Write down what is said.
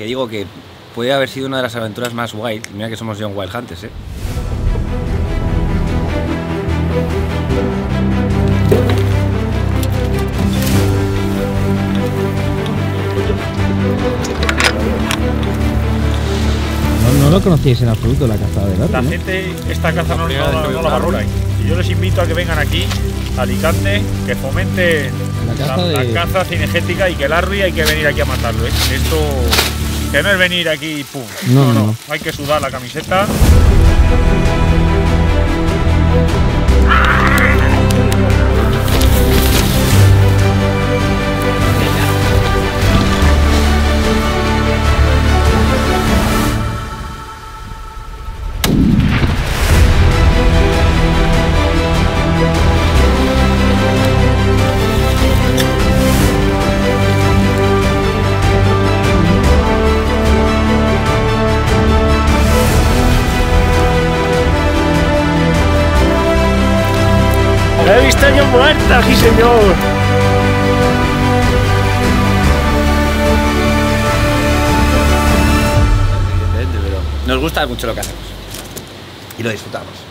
que digo que puede haber sido una de las aventuras más wild. Mira que somos John Wild Hunters, ¿eh? No, no lo conocíais en absoluto la cazada de La ¿no? gente esta caza no, la- no valora. Y yo les invito a que vengan aquí, a Alicante, que fomenten La caza la de- caza cinegética y que el Larry hay que venir aquí a matarlo. ¿eh? Esto que no es venir aquí y pum. No, no, no. Hay que sudar la camiseta. ¡La he visto yo muerta, sí señor! Nos gusta mucho lo que hacemos. Y lo disfrutamos.